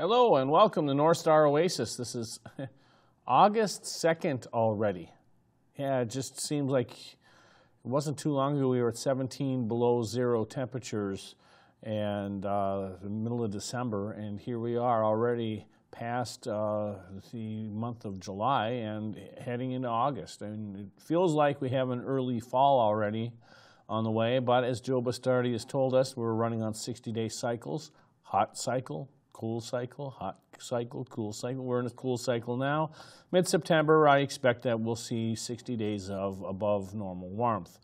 Hello and welcome to North Star Oasis. This is August 2nd already. Yeah, it just seems like it wasn't too long ago we were at 17 below zero temperatures and uh, the middle of December, and here we are already past uh, the month of July and heading into August. And it feels like we have an early fall already on the way, but as Joe Bastardi has told us, we're running on 60-day cycles, hot cycle, cool cycle, hot cycle, cool cycle. We're in a cool cycle now. Mid-September, I expect that we'll see 60 days of above normal warmth.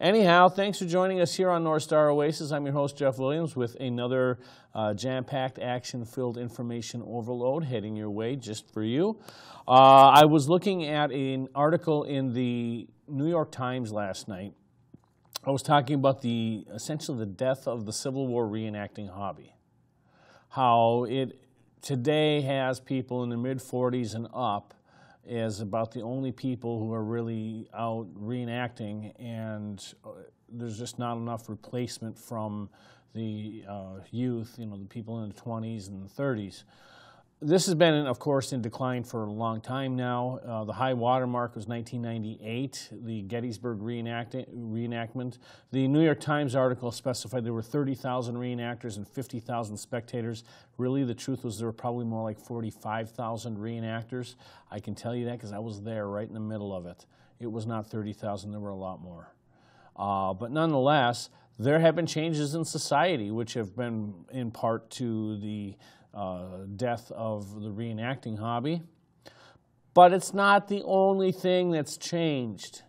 Anyhow, thanks for joining us here on North Star Oasis. I'm your host, Jeff Williams, with another uh, jam-packed, action-filled information overload heading your way just for you. Uh, I was looking at an article in the New York Times last night. I was talking about the essentially the death of the Civil War reenacting hobby how it today has people in the mid 40s and up as about the only people who are really out reenacting, and uh, there's just not enough replacement from the uh, youth, you know, the people in the 20s and the 30s. This has been, of course, in decline for a long time now. Uh, the high water mark was 1998, the Gettysburg reenactment. The New York Times article specified there were 30,000 reenactors and 50,000 spectators. Really, the truth was there were probably more like 45,000 reenactors. I can tell you that because I was there right in the middle of it. It was not 30,000, there were a lot more. Uh, but nonetheless, there have been changes in society which have been in part to the uh, death of the reenacting hobby. But it's not the only thing that's changed.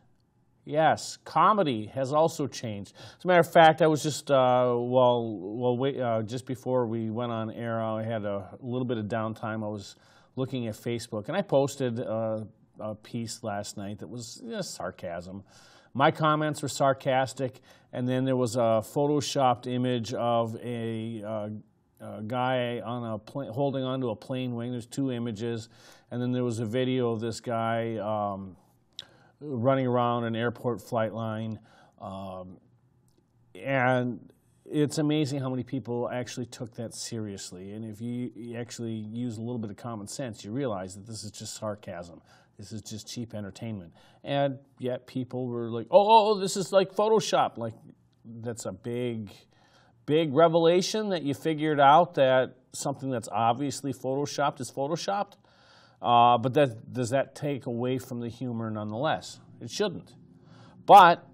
Yes, comedy has also changed. As a matter of fact, I was just uh, well, well, wait, uh, just before we went on air, I had a little bit of downtime. I was looking at Facebook, and I posted uh, a piece last night that was you know, sarcasm. My comments were sarcastic, and then there was a photoshopped image of a uh, a guy on a plane, holding onto a plane wing. There's two images, and then there was a video of this guy um, running around an airport flight line, um, and it's amazing how many people actually took that seriously. And if you, you actually use a little bit of common sense, you realize that this is just sarcasm. This is just cheap entertainment. And yet people were like, oh, oh this is like Photoshop. Like, that's a big big revelation that you figured out that something that's obviously photoshopped is photoshopped? Uh, but that, does that take away from the humor nonetheless? It shouldn't. But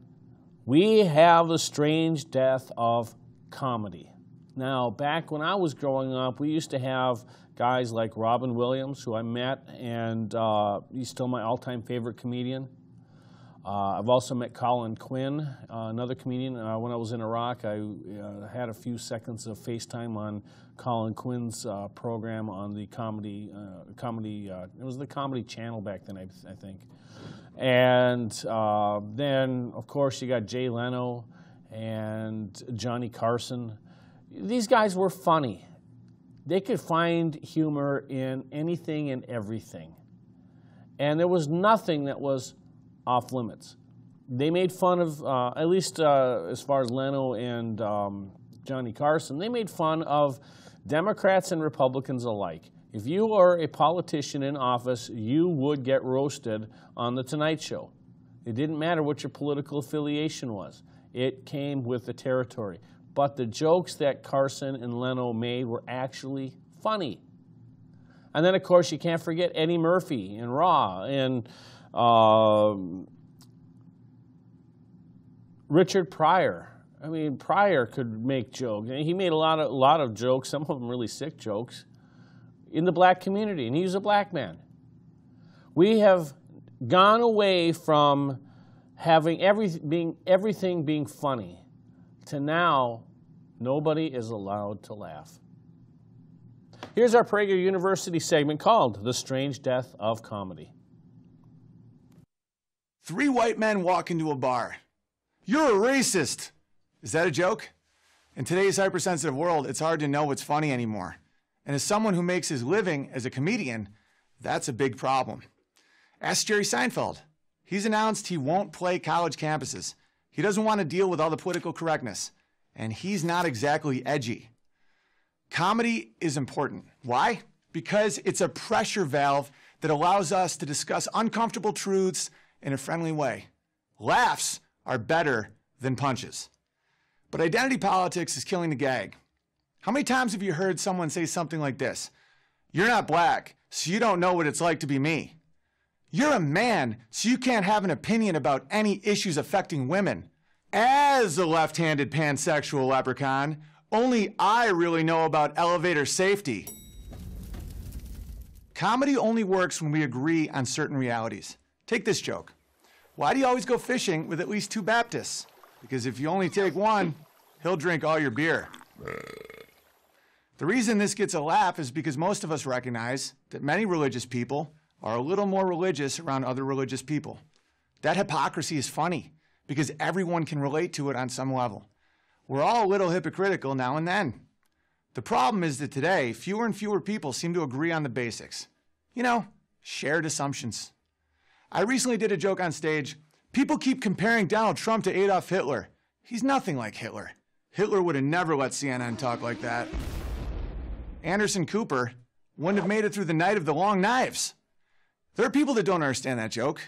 we have the strange death of comedy. Now, back when I was growing up, we used to have guys like Robin Williams, who I met, and uh, he's still my all-time favorite comedian. Uh, I've also met Colin Quinn, uh, another comedian. Uh, when I was in Iraq, I uh, had a few seconds of FaceTime on Colin Quinn's uh, program on the comedy, uh, comedy. it was the Comedy Channel back then, I, I think. And then, of course, you got Jay Leno and Johnny Carson. These guys were funny. They could find humor in anything and everything. And there was nothing that was off limits. They made fun of, uh, at least uh, as far as Leno and um, Johnny Carson, they made fun of Democrats and Republicans alike. If you were a politician in office, you would get roasted on The Tonight Show. It didn't matter what your political affiliation was. It came with the territory. But the jokes that Carson and Leno made were actually funny. And then, of course, you can't forget Eddie Murphy and Raw and um, Richard Pryor. I mean, Pryor could make jokes. He made a lot of, a lot of jokes, some of them really sick jokes, in the black community, and he was a black man. We have gone away from having every, being, everything being funny to now nobody is allowed to laugh. Here's our Prager University segment called The Strange Death of Comedy. Three white men walk into a bar. You're a racist. Is that a joke? In today's hypersensitive world, it's hard to know what's funny anymore. And as someone who makes his living as a comedian, that's a big problem. Ask Jerry Seinfeld. He's announced he won't play college campuses. He doesn't want to deal with all the political correctness. And he's not exactly edgy. Comedy is important. Why? Because it's a pressure valve that allows us to discuss uncomfortable truths in a friendly way. Laughs are better than punches. But identity politics is killing the gag. How many times have you heard someone say something like this? You're not black, so you don't know what it's like to be me. You're a man, so you can't have an opinion about any issues affecting women. As a left handed pansexual leprechaun, only I really know about elevator safety. Comedy only works when we agree on certain realities. Take this joke. Why do you always go fishing with at least two Baptists? Because if you only take one, he'll drink all your beer. The reason this gets a laugh is because most of us recognize that many religious people are a little more religious around other religious people. That hypocrisy is funny because everyone can relate to it on some level. We're all a little hypocritical now and then. The problem is that today, fewer and fewer people seem to agree on the basics. You know, shared assumptions. I recently did a joke on stage. People keep comparing Donald Trump to Adolf Hitler. He's nothing like Hitler. Hitler would have never let CNN talk like that. Anderson Cooper wouldn't have made it through the night of the long knives. There are people that don't understand that joke.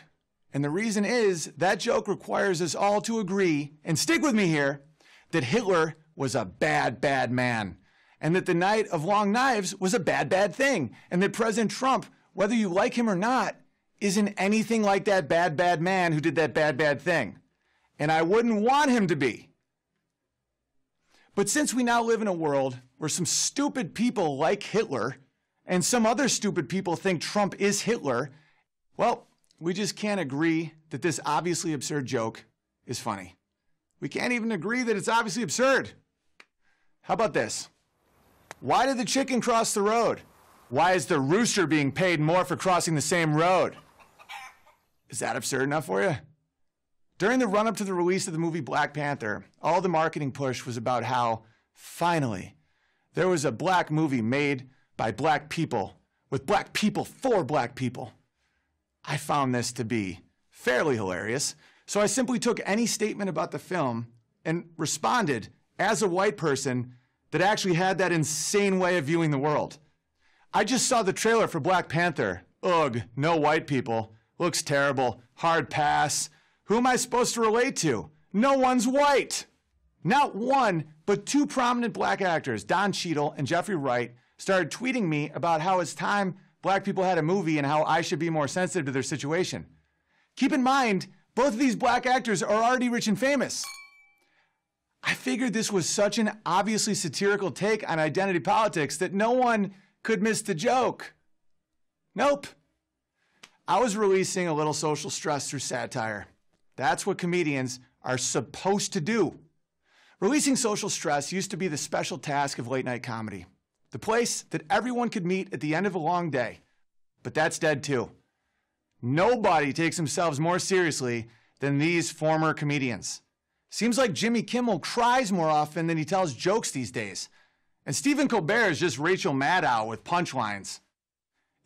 And the reason is that joke requires us all to agree, and stick with me here, that Hitler was a bad, bad man. And that the night of long knives was a bad, bad thing. And that President Trump, whether you like him or not, isn't anything like that bad, bad man who did that bad, bad thing. And I wouldn't want him to be. But since we now live in a world where some stupid people like Hitler and some other stupid people think Trump is Hitler, well, we just can't agree that this obviously absurd joke is funny. We can't even agree that it's obviously absurd. How about this? Why did the chicken cross the road? Why is the rooster being paid more for crossing the same road? Is that absurd enough for you? During the run up to the release of the movie Black Panther, all the marketing push was about how, finally, there was a black movie made by black people, with black people for black people. I found this to be fairly hilarious, so I simply took any statement about the film and responded as a white person that actually had that insane way of viewing the world. I just saw the trailer for Black Panther. Ugh, no white people. Looks terrible. Hard pass. Who am I supposed to relate to? No one's white. Not one, but two prominent black actors, Don Cheadle and Jeffrey Wright, started tweeting me about how it's time black people had a movie and how I should be more sensitive to their situation. Keep in mind, both of these black actors are already rich and famous. I figured this was such an obviously satirical take on identity politics that no one could miss the joke. Nope. I was releasing a little social stress through satire. That's what comedians are supposed to do. Releasing social stress used to be the special task of late night comedy, the place that everyone could meet at the end of a long day. But that's dead too. Nobody takes themselves more seriously than these former comedians. Seems like Jimmy Kimmel cries more often than he tells jokes these days. And Stephen Colbert is just Rachel Maddow with punchlines.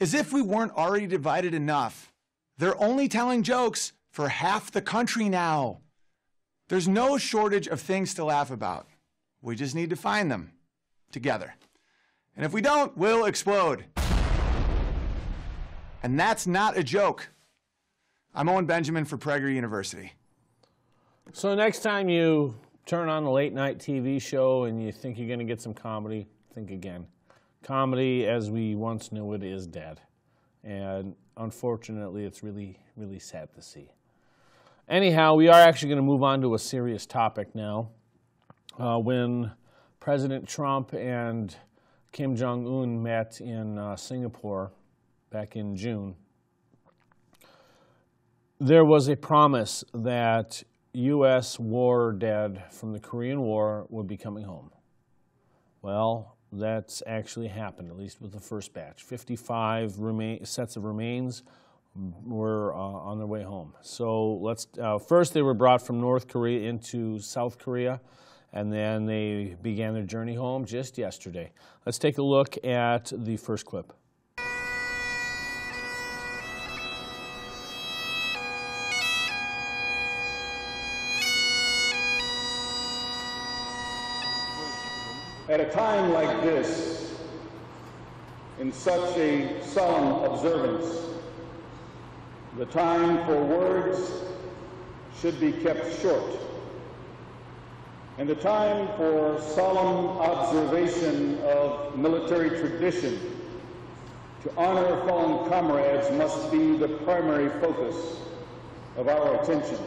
As if we weren't already divided enough, they're only telling jokes for half the country now. There's no shortage of things to laugh about. We just need to find them together. And if we don't, we'll explode. And that's not a joke. I'm Owen Benjamin for Prager University. So next time you turn on a late night TV show and you think you're going to get some comedy, think again. Comedy, as we once knew it, is dead. And unfortunately, it's really, really sad to see. Anyhow, we are actually going to move on to a serious topic now. Uh, when President Trump and Kim Jong un met in uh, Singapore back in June, there was a promise that U.S. war dead from the Korean War would be coming home. Well, that's actually happened, at least with the first batch. 55 remain, sets of remains were uh, on their way home. So let's uh, first they were brought from North Korea into South Korea, and then they began their journey home just yesterday. Let's take a look at the first clip. At a time like this, in such a solemn observance. The time for words should be kept short, and the time for solemn observation of military tradition to honor fallen comrades must be the primary focus of our attention.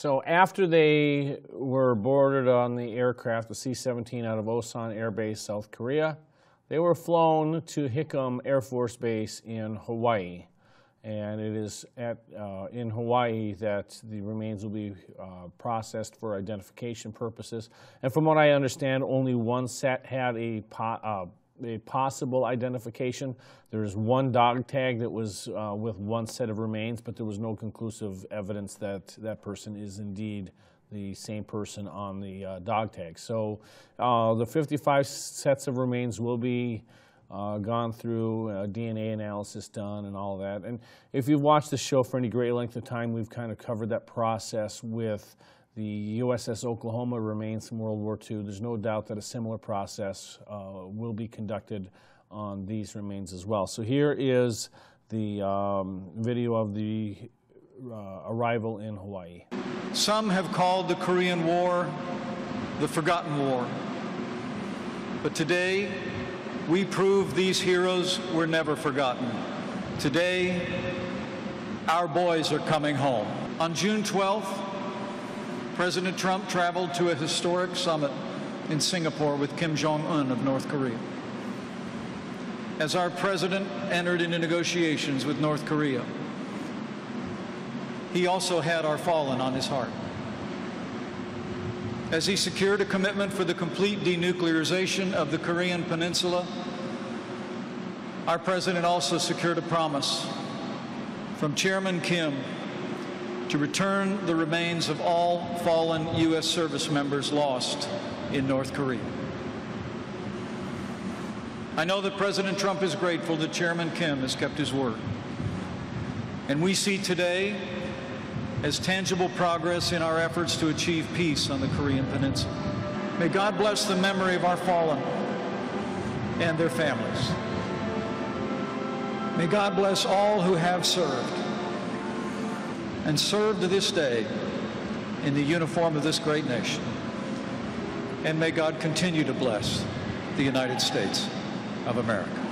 So after they were boarded on the aircraft, the C-17 out of Osan Air Base, South Korea, they were flown to Hickam Air Force Base in Hawaii. And it is at, uh, in Hawaii that the remains will be uh, processed for identification purposes. And from what I understand, only one set had a uh, a possible identification. There is one dog tag that was uh, with one set of remains, but there was no conclusive evidence that that person is indeed the same person on the uh, dog tag. So uh, the 55 sets of remains will be uh, gone through, uh, DNA analysis done, and all that. And if you've watched the show for any great length of time, we've kind of covered that process with the USS Oklahoma remains from World War II. There's no doubt that a similar process uh, will be conducted on these remains as well. So here is the um, video of the uh, arrival in Hawaii. Some have called the Korean War the forgotten war. But today, we prove these heroes were never forgotten. Today, our boys are coming home. On June 12th, President Trump traveled to a historic summit in Singapore with Kim Jong un of North Korea. As our president entered into negotiations with North Korea, he also had our fallen on his heart. As he secured a commitment for the complete denuclearization of the Korean Peninsula, our president also secured a promise from Chairman Kim to return the remains of all fallen U.S. service members lost in North Korea. I know that President Trump is grateful that Chairman Kim has kept his word. And we see today as tangible progress in our efforts to achieve peace on the Korean Peninsula. May God bless the memory of our fallen and their families. May God bless all who have served and serve to this day in the uniform of this great nation. And may God continue to bless the United States of America.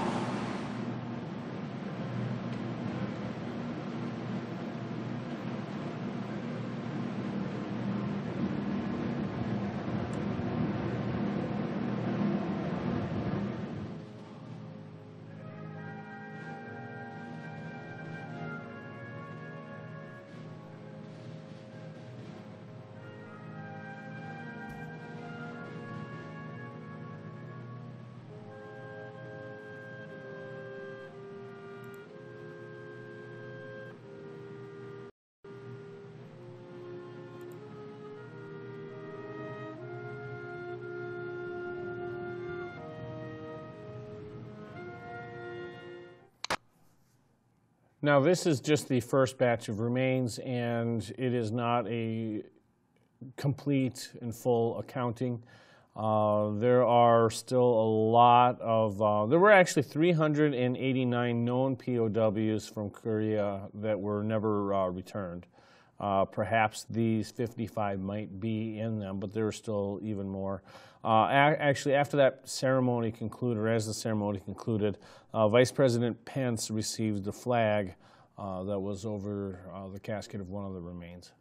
Now, this is just the first batch of remains, and it is not a complete and full accounting. Uh, there are still a lot of, uh, there were actually 389 known POWs from Korea that were never uh, returned. Uh, perhaps these 55 might be in them, but there are still even more. Uh, actually, after that ceremony concluded, or as the ceremony concluded, uh, Vice President Pence received the flag uh, that was over uh, the casket of one of the remains.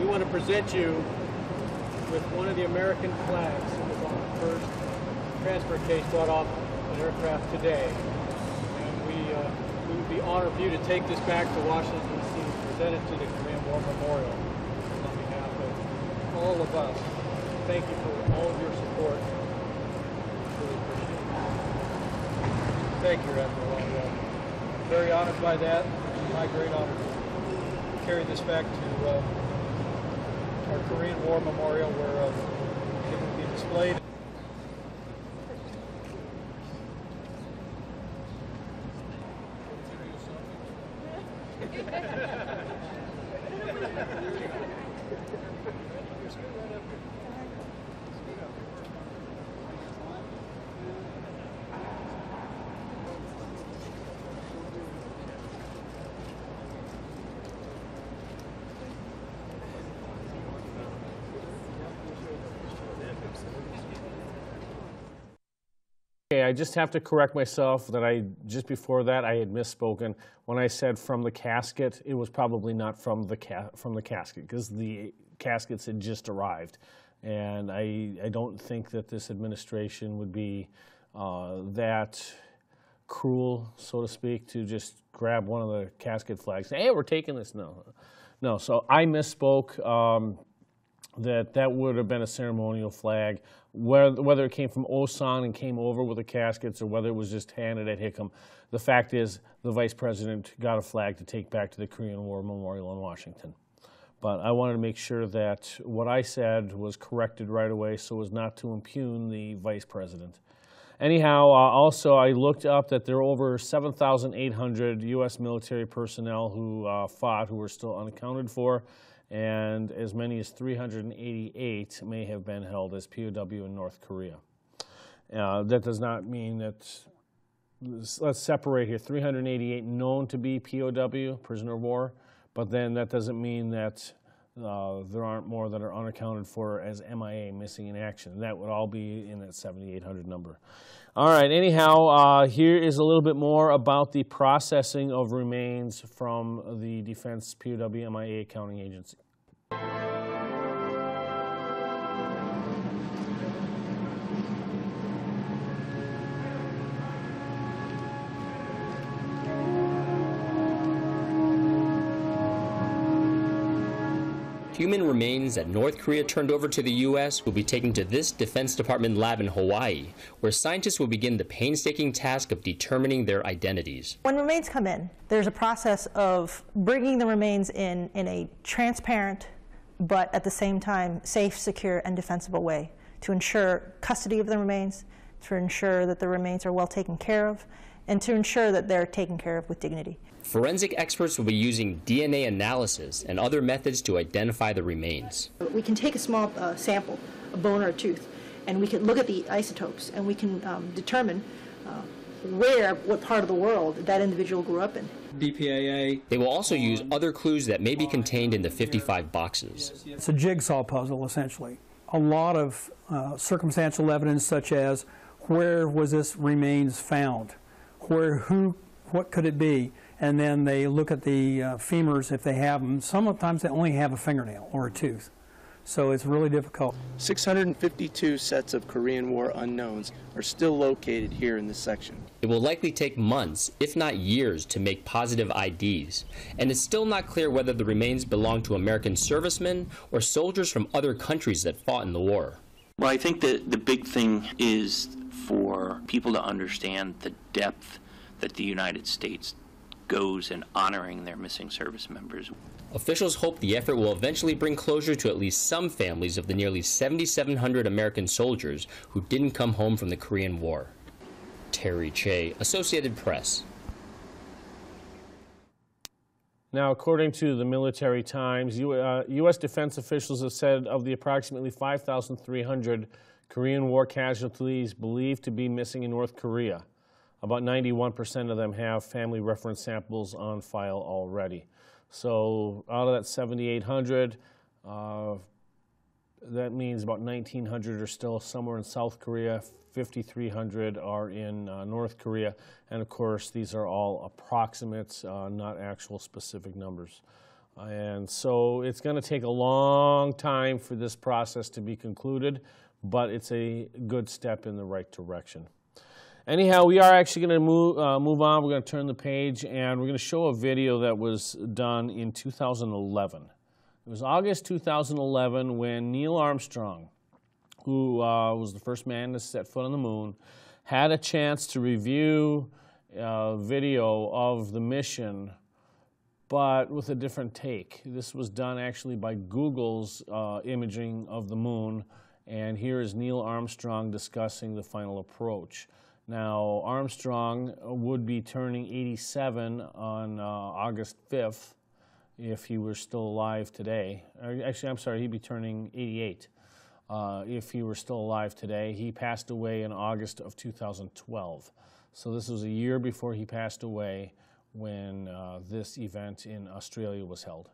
We you with one of the American flags that was on the first transfer case brought off an aircraft today. And we, uh, we would be honored for you to take this back to Washington, D.C. and present it to the Korean War Memorial on behalf of all of us. Thank you for all of your support. Really appreciate it. Thank you, Admiral Longwell. Very honored by that. My great honor to carry this back to uh, our Korean War Memorial where uh, it will be displayed. Okay, I just have to correct myself that I, just before that, I had misspoken. When I said from the casket, it was probably not from the ca- from the casket, because the caskets had just arrived. And I, I don't think that this administration would be uh, that cruel, so to speak, to just grab one of the casket flags. Hey, we're taking this. No, no. So I misspoke. Um, that that would have been a ceremonial flag, whether, whether it came from Osan and came over with the caskets or whether it was just handed at Hickam. The fact is, the vice president got a flag to take back to the Korean War Memorial in Washington. But I wanted to make sure that what I said was corrected right away so as not to impugn the vice president. Anyhow, uh, also I looked up that there are over 7,800 U.S. military personnel who uh, fought who are still unaccounted for, and as many as 388 may have been held as POW in North Korea. Uh, that does not mean that, let's separate here 388 known to be POW, prisoner of war, but then that doesn't mean that uh, there aren't more that are unaccounted for as MIA, missing in action. That would all be in that 7,800 number. All right, anyhow, uh, here is a little bit more about the processing of remains from the Defense POW MIA Accounting Agency. Human remains that North Korea turned over to the U.S. will be taken to this Defense Department lab in Hawaii, where scientists will begin the painstaking task of determining their identities. When remains come in, there's a process of bringing the remains in in a transparent, but at the same time safe, secure, and defensible way to ensure custody of the remains, to ensure that the remains are well taken care of, and to ensure that they're taken care of with dignity. Forensic experts will be using DNA analysis and other methods to identify the remains. We can take a small uh, sample, a bone or a tooth, and we can look at the isotopes, and we can um, determine uh, where, what part of the world that individual grew up in. DPAA. They will also use other clues that may be contained in the 55 boxes. It's a jigsaw puzzle, essentially. A lot of uh, circumstantial evidence, such as where was this remains found, where, who, what could it be, and then they look at the uh, femurs if they have them. Sometimes they only have a fingernail or a tooth, so it's really difficult. 652 sets of Korean War unknowns are still located here in this section. It will likely take months, if not years, to make positive IDs, and it's still not clear whether the remains belong to American servicemen or soldiers from other countries that fought in the war. Well, I think that the big thing is for people to understand the depth that the United States goes in honoring their missing service members. Officials hope the effort will eventually bring closure to at least some families of the nearly 7,700 American soldiers who didn't come home from the Korean War. Terry Che, Associated Press. Now, according to the Military Times, U, uh, U.S. defense officials have said of the approximately 5,300 Korean War casualties believed to be missing in North Korea, about 91% of them have family reference samples on file already. So, out of that 7,800, uh, that means about 1,900 are still somewhere in South Korea, 5,300 are in uh, North Korea, and of course, these are all approximates, uh, not actual specific numbers. And so it's going to take a long time for this process to be concluded, but it's a good step in the right direction. Anyhow, we are actually going to move, uh, move on. We're going to turn the page and we're going to show a video that was done in 2011. It was August 2011 when Neil Armstrong who uh, was the first man to set foot on the moon, had a chance to review a video of the mission, but with a different take. This was done actually by Google's uh, imaging of the moon, and here is Neil Armstrong discussing the final approach. Now, Armstrong would be turning 87 on uh, August 5th if he were still alive today. Actually, I'm sorry, he'd be turning 88 uh, if he were still alive today. He passed away in August of 2012. So this was a year before he passed away when uh, this event in Australia was held.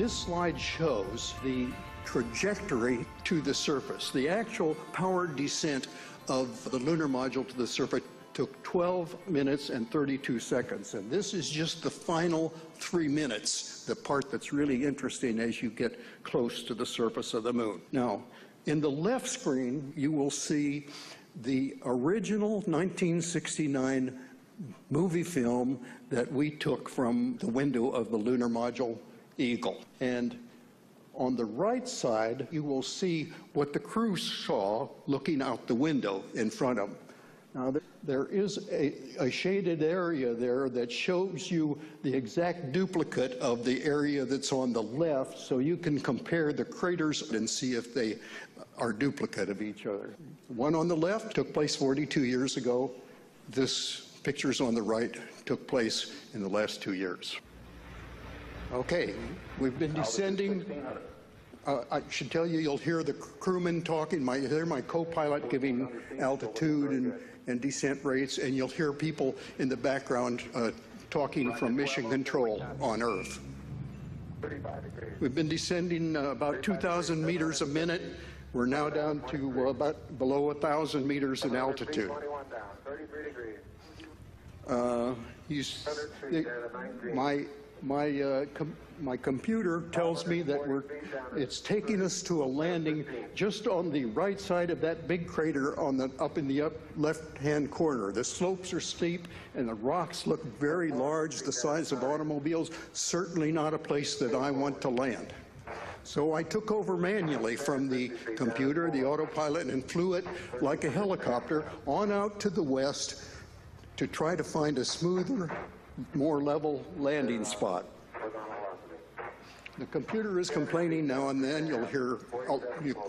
This slide shows the trajectory to the surface. The actual powered descent of the lunar module to the surface took 12 minutes and 32 seconds. And this is just the final three minutes, the part that's really interesting as you get close to the surface of the moon. Now, in the left screen, you will see the original 1969 movie film that we took from the window of the lunar module Eagle. And on the right side, you will see what the crew saw looking out the window in front of them. Now, there is a, a, shaded area there that shows you the exact duplicate of the area that's on the left, so you can compare the craters and see if they are duplicate of each other. The one on the left took place 42 years ago. This picture's on the right took place in the last two years. Okay, we've been descending. Uh, I should tell you, you'll hear the crewman talking. My, hear my co-pilot giving altitude and, and descent rates, and you'll hear people in the background uh, talking from mission control on Earth. We've been descending uh, about 2,000 meters a minute. We're now down to uh, about below 1,000 meters in altitude. Uh, you, my my uh, com my computer tells me that we're it's taking us to a landing just on the right side of that big crater on the up in the up left hand corner. The slopes are steep and the rocks look very large the size of automobiles. Certainly not a place that I want to land. So I took over manually from the computer, the autopilot, and flew it like a helicopter on out to the west to try to find a smoother, more level landing spot. The computer is complaining now and then. You'll hear uh,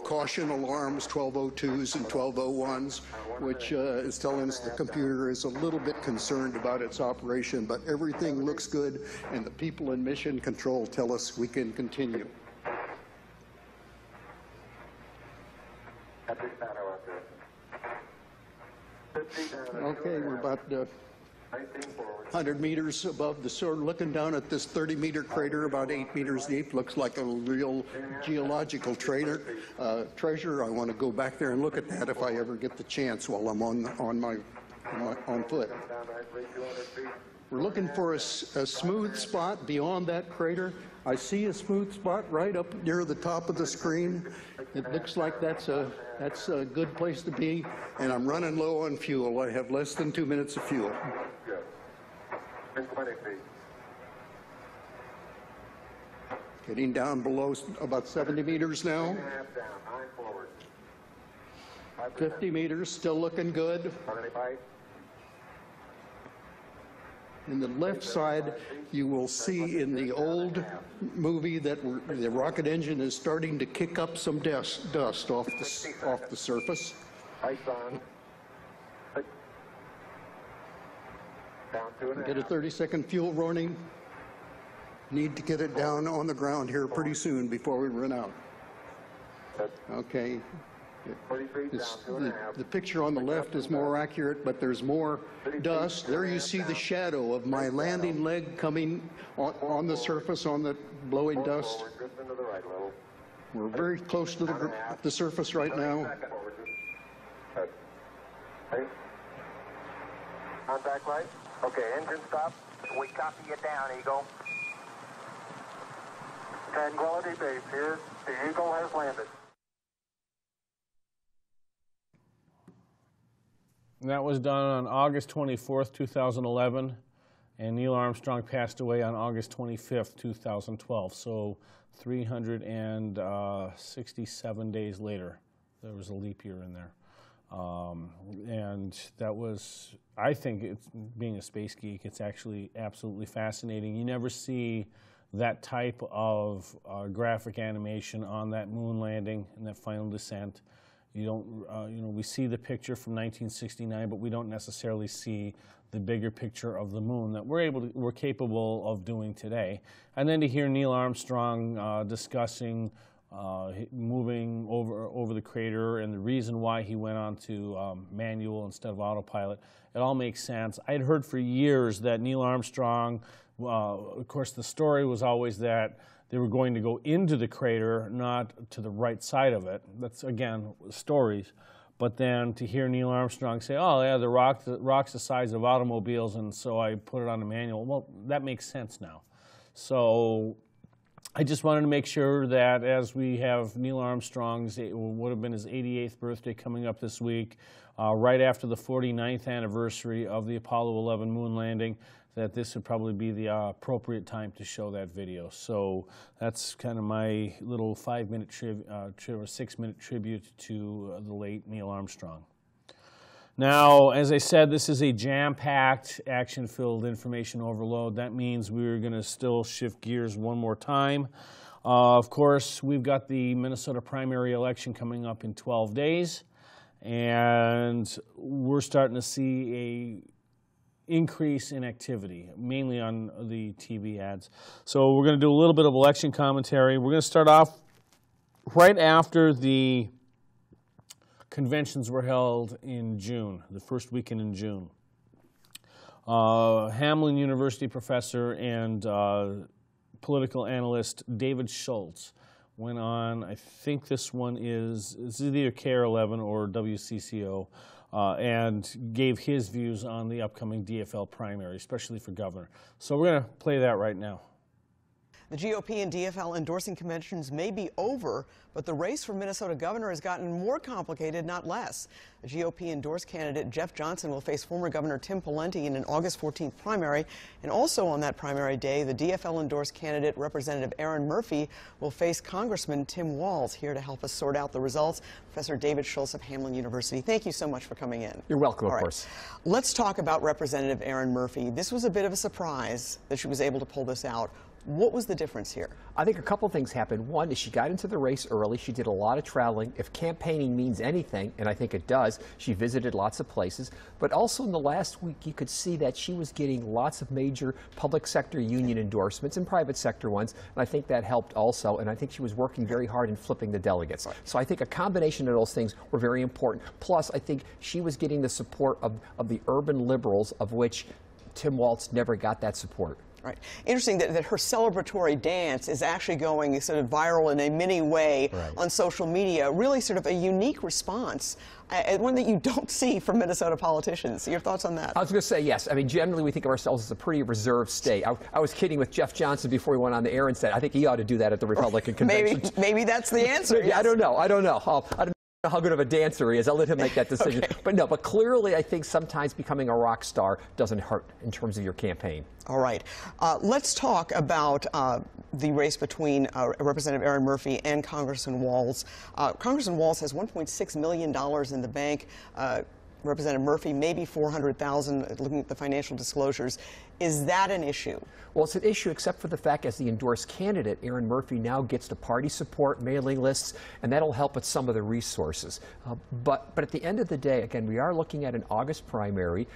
caution alarms, 1202s and 1201s, which uh, is telling us the computer is a little bit concerned about its operation, but everything looks good, and the people in mission control tell us we can continue. Okay, we're about uh, 100 meters above the sword, looking down at this 30 meter crater, about 8 meters deep. Looks like a real geological uh, treasure. I want to go back there and look at that if I ever get the chance while I'm on, on, my, on, my, on foot. We're looking for a, a smooth spot beyond that crater. I see a smooth spot right up near the top of the screen. It looks like that's a, that's a good place to be, and I'm running low on fuel. I have less than two minutes of fuel. Getting down below about 70 meters now. 50 meters, still looking good. In the left side, you will see in the old movie that the rocket engine is starting to kick up some dust, dust off, the, off the surface. Get a 30 second fuel warning. Need to get it down on the ground here pretty soon before we run out. Okay. This, the, the, picture on the left is more accurate, but there's more dust. There you see the shadow of my landing leg coming on, on the surface on the blowing dust. We're very close to the, the surface right now. Contact light. Okay, engine stop. We copy you down, Eagle. Tranquility Base here. The Eagle has landed. And that was done on August 24th, 2011, and Neil Armstrong passed away on August 25th, 2012. So 367 uh, days later, there was a leap year in there. Um, and that was, I think, it's, being a space geek, it's actually absolutely fascinating. You never see that type of uh, graphic animation on that moon landing and that final descent. You don't, uh, you know, we see the picture from 1969, but we don't necessarily see the bigger picture of the moon that we're able to, we're capable of doing today. And then to hear Neil Armstrong uh, discussing uh, moving over over the crater and the reason why he went on to um, manual instead of autopilot, it all makes sense. I had heard for years that Neil Armstrong, uh, of course, the story was always that they were going to go into the crater, not to the right side of it. That's, again, stories. But then to hear Neil Armstrong say, oh, yeah, the, rock, the rock's the size of automobiles, and so I put it on a manual, well, that makes sense now. So I just wanted to make sure that as we have Neil Armstrong's, it would have been his 88th birthday coming up this week, uh, right after the 49th anniversary of the Apollo 11 moon landing, that this would probably be the uh, appropriate time to show that video. So that's kind of my little five minute tri- uh, tri- or six minute tribute to uh, the late Neil Armstrong. Now, as I said, this is a jam packed, action filled information overload. That means we're going to still shift gears one more time. Uh, of course, we've got the Minnesota primary election coming up in 12 days, and we're starting to see a increase in activity, mainly on the TV ads. So we're going to do a little bit of election commentary. We're going to start off right after the conventions were held in June, the first weekend in June. Uh, Hamline University professor and uh, political analyst David Schultz went on, I think this one is, it's either KARE11 or WCCO, uh, and gave his views on the upcoming DFL primary, especially for governor. So we're going to play that right now. The GOP and DFL endorsing conventions may be over, but the race for Minnesota governor has gotten more complicated, not less. The GOP endorsed candidate Jeff Johnson will face former Governor Tim Pawlenty in an August 14th primary. And also on that primary day, the DFL endorsed candidate Representative Erin Murphy will face Congressman Tim Walz. Here to help us sort out the results, Professor David Schultz of Hamline University. Thank you so much for coming in. You're welcome, All of right. course. Let's talk about Representative Erin Murphy. This was a bit of a surprise that she was able to pull this out. What was the difference here? I think a couple things happened. One is she got into the race early. She did a lot of traveling. If campaigning means anything, and I think it does, she visited lots of places. But also in the last week, you could see that she was getting lots of major public sector union endorsements and private sector ones. And I think that helped also. And I think she was working very hard in flipping the delegates. Right. So I think a combination of those things were very important. Plus, I think she was getting the support of, of the urban liberals, of which Tim Walz never got that support. Right. Interesting that, that her celebratory dance is actually going sort of viral in a mini way Right. on social media. Really, sort of a unique response, uh, one that you don't see from Minnesota politicians. Your thoughts on that? I was going to say yes. I mean, generally we think of ourselves as a pretty reserved state. I, I was kidding with Jeff Johnson before we went on the air and said I think he ought to do that at the Republican convention. Maybe, maybe that's the answer. Maybe, I don't know. I don't know. I'll, I don't know how good of a dancer he is. I'll let him make that decision. But no, but clearly I think sometimes becoming a rock star doesn't hurt in terms of your campaign. All right. Uh, let's talk about uh, the race between uh, Representative Erin Murphy and Congressman Walz. Uh, Congressman Walz has $1.6 million in the bank. Uh, Representative Murphy, maybe 400,000, looking at the financial disclosures. Is that an issue? Well, it's an issue except for the fact as the endorsed candidate, Erin Murphy now gets the party support, mailing lists, and that'll help with some of the resources. Uh, but, but at the end of the day, again, we are looking at an August primary.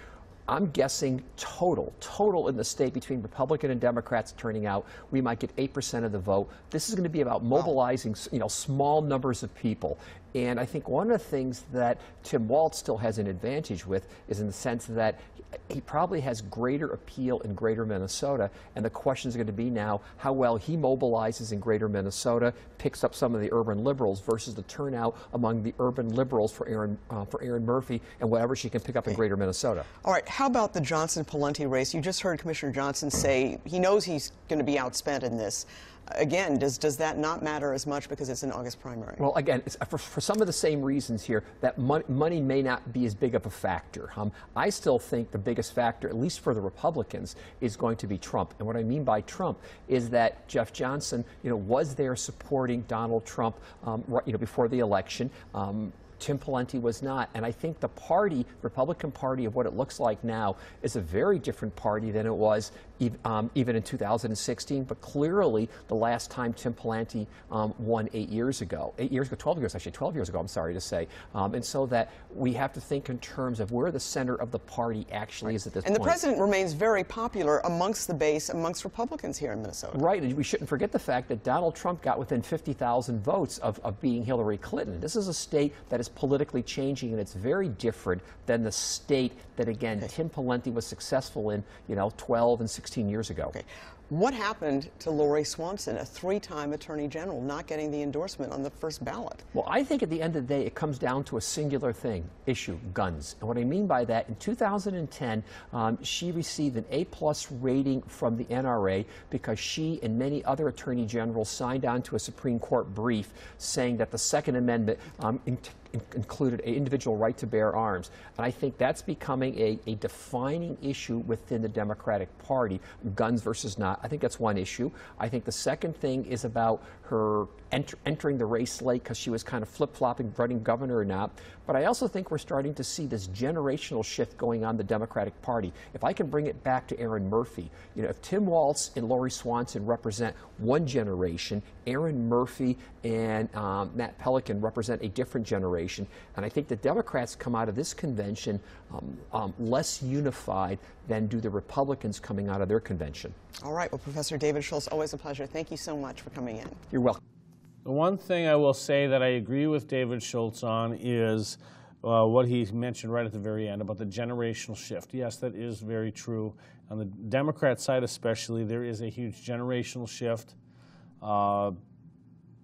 I'm guessing total, total in the state between Republican and Democrats turning out, we might get 8% of the vote. This is going to be about mobilizing, you know, small numbers of people. And I think one of the things that Tim Walz still has an advantage with is in the sense that he probably has greater appeal in greater Minnesota. And the question is going to be now how well he mobilizes in greater Minnesota, picks up some of the urban liberals versus the turnout among the urban liberals for Erin, uh, for Erin Murphy and whatever she can pick up in greater Minnesota. All right. How about the Johnson Pawlenty race? You just heard Commissioner Johnson say he knows he's going to be outspent in this. Again, does, does that not matter as much because it's an August primary? Well, again, for, for some of the same reasons here, that mon- money may not be as big of a factor. Um, I still think the biggest factor, at least for the Republicans, is going to be Trump. And what I mean by Trump is that Jeff Johnson, you know, was there supporting Donald Trump, um, right, you know, before the election. Um, Tim Pawlenty was not. And I think the party, Republican Party of what it looks like now, is a very different party than it was um, even in 2016. But clearly, the last time Tim Pawlenty um, won eight years ago, eight years ago, 12 years, actually, 12 years ago, I'm sorry to say. Um, and so that we have to think in terms of where the center of the party actually is at this And the president remains very popular amongst the base, amongst Republicans here in Minnesota. Right, and we shouldn't forget the fact that Donald Trump got within 50,000 votes of, of being Hillary Clinton. This is a state that is politically changing, and it's very different than the state that, again, Tim Pawlenty was successful in, you know, 12 and 16 years ago. What happened to Lori Swanson, a three-time attorney general, not getting the endorsement on the first ballot? Well, I think at the end of the day, it comes down to a singular thing issue guns. And what I mean by that, in 2010, um, she received an A plus rating from the NRA because she and many other attorney generals signed on to a Supreme Court brief saying that the Second Amendment um, included an individual right to bear arms. And I think that's becoming a, a defining issue within the Democratic Party guns versus not. I think that's one issue. I think the second thing is about her enter, entering the race late because she was kind of flip flopping, running governor or not. But I also think we're starting to see this generational shift going on the Democratic Party. If I can bring it back to Erin Murphy, you know, if Tim Walz and Lori Swanson represent one generation, Erin Murphy and um, Matt Pelican represent a different generation. And I think the Democrats come out of this convention um, um, less unified than do the Republicans coming out of their convention. All right. Well, Professor David Schultz, always a pleasure. Thank you so much for coming in. You're welcome. The one thing I will say that I agree with David Schultz on is uh, what he mentioned right at the very end about the generational shift. Yes, that is very true. On the Democrat side, especially, there is a huge generational shift. Uh,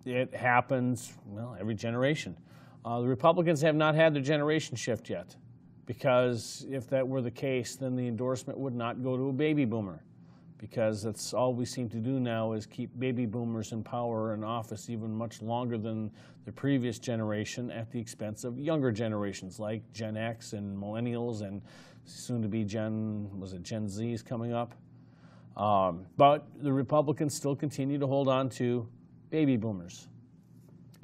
it happens, well, every generation. Uh, the Republicans have not had their generation shift yet because if that were the case, then the endorsement would not go to a baby boomer because that's all we seem to do now is keep baby boomers in power and office even much longer than the previous generation at the expense of younger generations like Gen X and millennials and soon to be Gen, was it Gen Z is coming up? Um, but the Republicans still continue to hold on to baby boomers.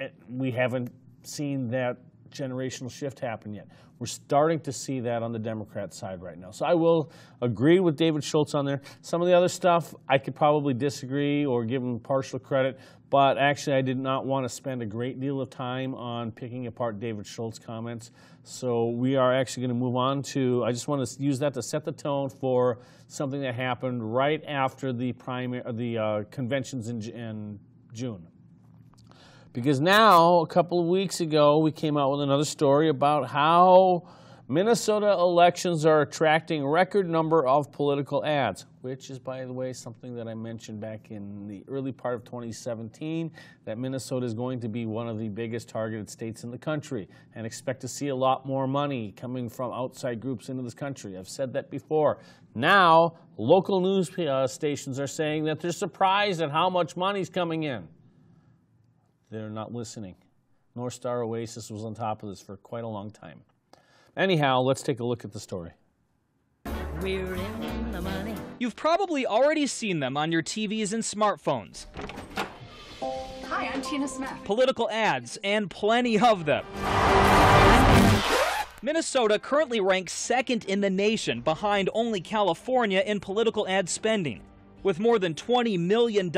It, we haven't seen that generational shift happen yet. We're starting to see that on the Democrat side right now. So I will agree with David Schultz on there. Some of the other stuff I could probably disagree or give him partial credit, but actually I did not want to spend a great deal of time on picking apart David Schultz's comments. So we are actually going to move on to, I just want to use that to set the tone for something that happened right after the primary, the uh, conventions in, in June. Because now, a couple of weeks ago, we came out with another story about how Minnesota elections are attracting a record number of political ads, which is, by the way, something that I mentioned back in the early part of 2017, that Minnesota is going to be one of the biggest targeted states in the country and expect to see a lot more money coming from outside groups into this country. I've said that before. Now, local news uh, stations are saying that they're surprised at how much money's coming in. They're not listening. North Star Oasis was on top of this for quite a long time. Anyhow, let's take a look at the story. We're in the money. You've probably already seen them on your TVs and smartphones. Hi, I'm Tina Smith. Political ads, and plenty of them. Minnesota currently ranks second in the nation behind only California in political ad spending with more than $20 million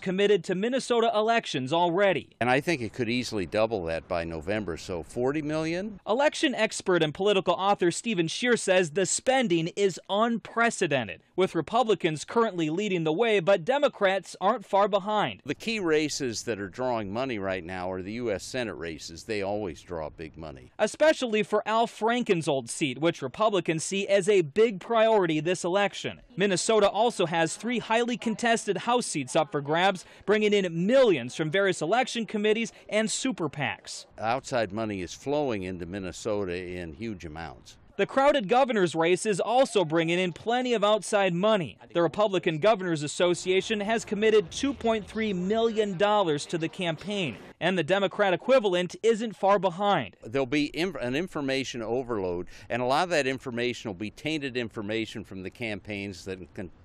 committed to Minnesota elections already. And I think it could easily double that by November, so 40 million? Election expert and political author Steven Schier says the spending is unprecedented, with Republicans currently leading the way, but Democrats aren't far behind. The key races that are drawing money right now are the U.S. Senate races. They always draw big money. Especially for Al Franken's old seat, which Republicans see as a big priority this election. Minnesota also has three highly contested House seats up for grabs, bringing in millions from various election committees and super PACs. Outside money is flowing into Minnesota in huge amounts. The crowded governor's race is also bringing in plenty of outside money. The Republican Governors Association has committed $2.3 million to the campaign, and the Democrat equivalent isn't far behind. There'll be an information overload, and a lot of that information will be tainted information from the campaigns that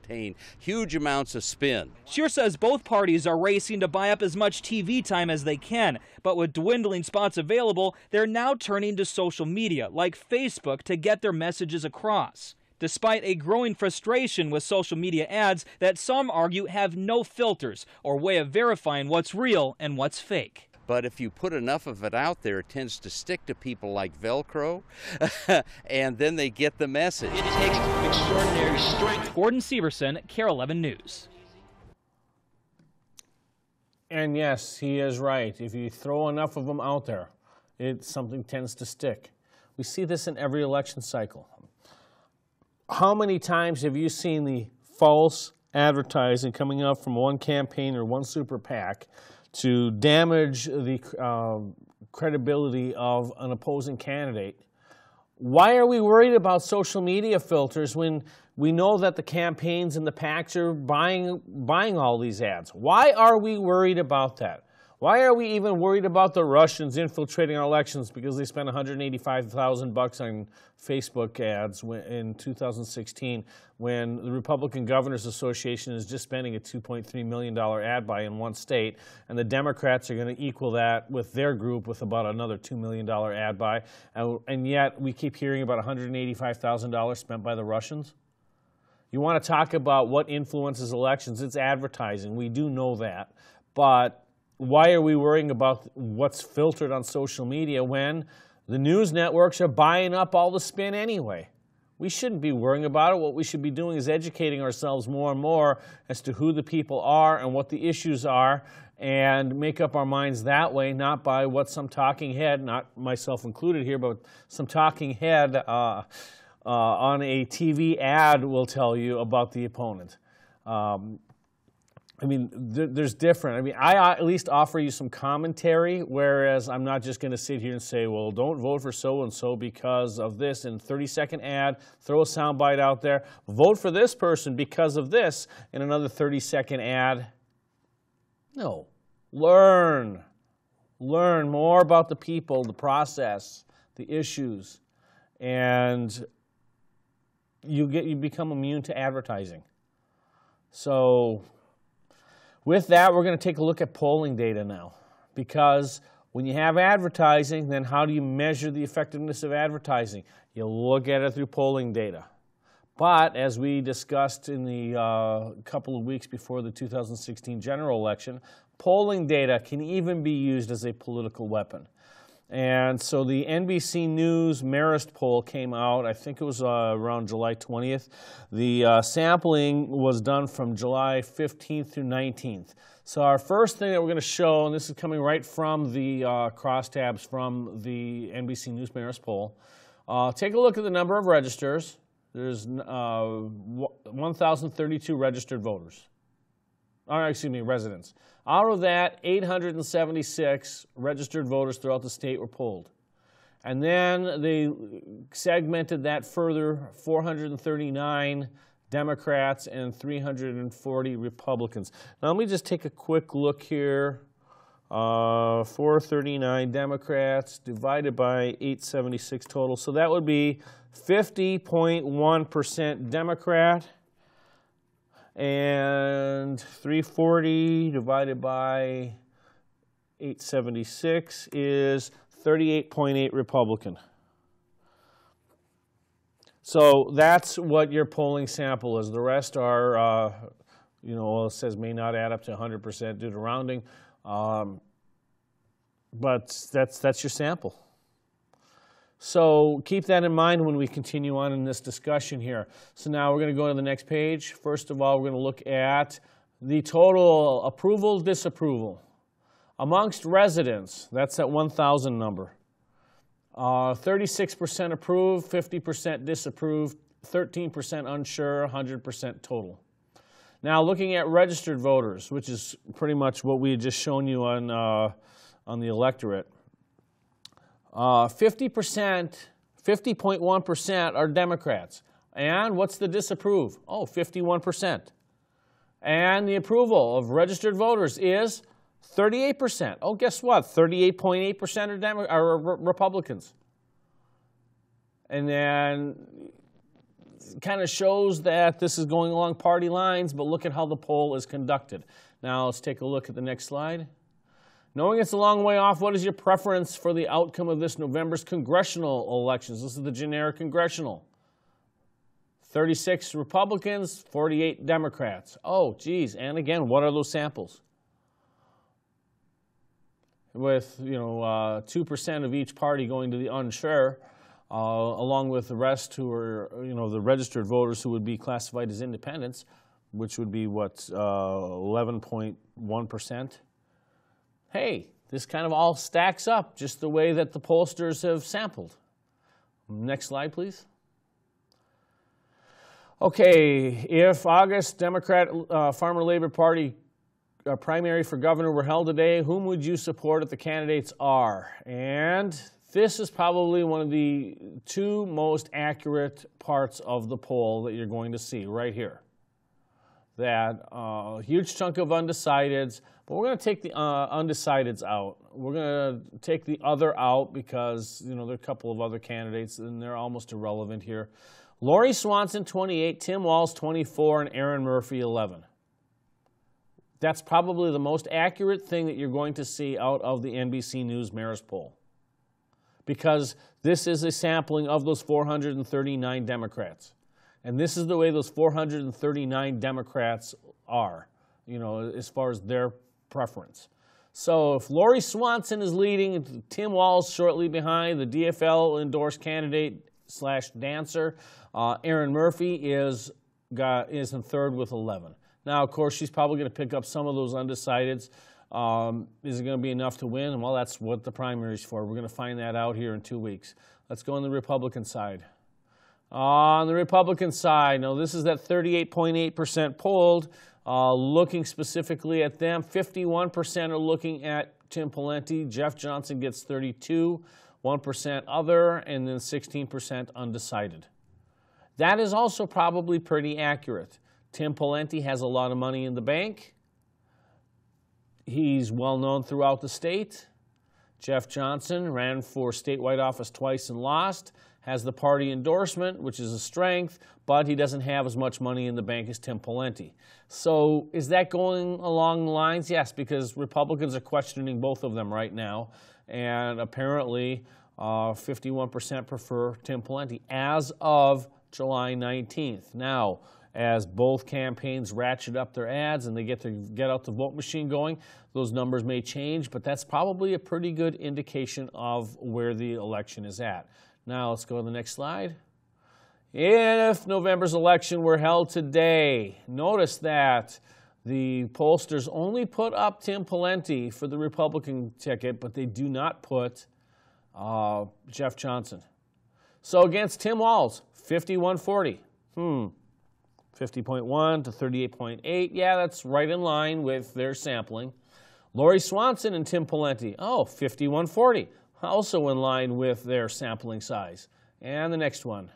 contain huge amounts of spin. Schier says both parties are racing to buy up as much TV time as they can, but with dwindling spots available, they're now turning to social media like Facebook to get their messages across despite a growing frustration with social media ads that some argue have no filters or way of verifying what's real and what's fake. But if you put enough of it out there, it tends to stick to people like Velcro, and then they get the message. It takes extraordinary strength. Gordon Severson, KARE 11 News. And yes, he is right. If you throw enough of them out there, it something tends to stick. We see this in every election cycle. How many times have you seen the false advertising coming out from one campaign or one super PAC to damage the uh, credibility of an opposing candidate? Why are we worried about social media filters when we know that the campaigns and the PACs are buying, buying all these ads? Why are we worried about that? Why are we even worried about the Russians infiltrating our elections because they spent 185,000 bucks on Facebook ads in 2016 when the Republican Governors Association is just spending a 2.3 million dollar ad buy in one state and the Democrats are going to equal that with their group with about another 2 million dollar ad buy and, yet we keep hearing about 185,000 dollars spent by the Russians? You want to talk about what influences elections? It's advertising. We do know that. But why are we worrying about what's filtered on social media when the news networks are buying up all the spin anyway? We shouldn't be worrying about it. What we should be doing is educating ourselves more and more as to who the people are and what the issues are and make up our minds that way, not by what some talking head, not myself included here, but some talking head uh, uh, on a TV ad will tell you about the opponent. Um, I mean, there's different. I mean, I at least offer you some commentary, whereas I'm not just going to sit here and say, well, don't vote for so and so because of this in 30 second ad, throw a soundbite out there, vote for this person because of this in another 30 second ad. No. Learn. Learn more about the people, the process, the issues, and you get you become immune to advertising. So with that, we're going to take a look at polling data now because when you have advertising, then how do you measure the effectiveness of advertising? You look at it through polling data. But as we discussed in the uh, couple of weeks before the 2016 general election, polling data can even be used as a political weapon. And so the NBC News Marist poll came out, I think it was uh, around July 20th. The uh, sampling was done from July 15th through 19th. So our first thing that we're going to show, and this is coming right from the uh, crosstabs from the NBC News Marist poll, Uh, take a look at the number of registers. There's uh, 1,032 registered voters. Or, excuse me, residents. Out of that, 876 registered voters throughout the state were polled. And then they segmented that further 439 Democrats and 340 Republicans. Now, let me just take a quick look here. Uh, 439 Democrats divided by 876 total. So that would be 50.1% Democrat and 340 divided by 876 is 38.8 Republican. So that's what your polling sample is. The rest are, uh, you know, it says may not add up to 100% due to rounding, um, but that's that's your sample. So keep that in mind when we continue on in this discussion here. So now we're going to go to the next page. First of all, we're going to look at the total approval, disapproval. Amongst residents, that's that 1,000 number. 36% uh, approved, 50% disapproved, 13% unsure, 100% total. Now, looking at registered voters, which is pretty much what we had just shown you on, uh, on the electorate, 50%, uh, 50.1% are Democrats. And what's the disapprove? Oh, 51%. And the approval of registered voters is 38%. Oh, guess what? 38.8% are, Demo- are Republicans. And then kind of shows that this is going along party lines, but look at how the poll is conducted. Now let's take a look at the next slide. Knowing it's a long way off, what is your preference for the outcome of this November's congressional elections? This is the generic congressional. 36 Republicans, 48 Democrats. Oh, geez. And again, what are those samples? with you know uh, two percent of each party going to the unsure, uh, along with the rest who are you know the registered voters who would be classified as independents, which would be what uh, eleven point one percent. Hey, this kind of all stacks up just the way that the pollsters have sampled. Next slide, please. Okay, if August Democrat uh, Farmer Labor Party uh, primary for governor were held today, whom would you support if the candidates are? And this is probably one of the two most accurate parts of the poll that you're going to see right here. That uh, huge chunk of undecideds, but we're going to take the uh, undecideds out. We're going to take the other out because you know there are a couple of other candidates and they're almost irrelevant here. Lori Swanson, 28, Tim Walz, 24, and Erin Murphy, 11. That's probably the most accurate thing that you're going to see out of the NBC News Marist poll. Because this is a sampling of those 439 Democrats. And this is the way those 439 Democrats are, you know, as far as their preference. So if Lori Swanson is leading, Tim Walz shortly behind, the DFL endorsed candidate slash dancer, uh, Erin Murphy is, got, is in third with 11. Now, of course, she's probably going to pick up some of those undecideds. Um, is it going to be enough to win? Well, that's what the primary is for. We're going to find that out here in two weeks. Let's go on the Republican side. On the Republican side, now this is that 38.8% polled. Uh, looking specifically at them, 51% are looking at Tim Pawlenty. Jeff Johnson gets 32, 1% other, and then 16% undecided. That is also probably pretty accurate. Tim Pawlenty has a lot of money in the bank. He's well known throughout the state. Jeff Johnson ran for statewide office twice and lost, has the party endorsement, which is a strength, but he doesn't have as much money in the bank as Tim Pawlenty. So is that going along the lines? Yes, because Republicans are questioning both of them right now, and apparently uh, 51% prefer Tim Pawlenty as of July 19th. Now, as both campaigns ratchet up their ads and they get to get out the vote machine going, those numbers may change, but that's probably a pretty good indication of where the election is at. Now let's go to the next slide. If November's election were held today, notice that the pollsters only put up Tim Pawlenty for the Republican ticket, but they do not put uh, Jeff Johnson. So against Tim Walz, 5140. Hmm. 50.1 to 38.8. Yeah, that's right in line with their sampling. Lori Swanson and Tim Pawlenty. Oh, 5140. Also in line with their sampling size. And the next one.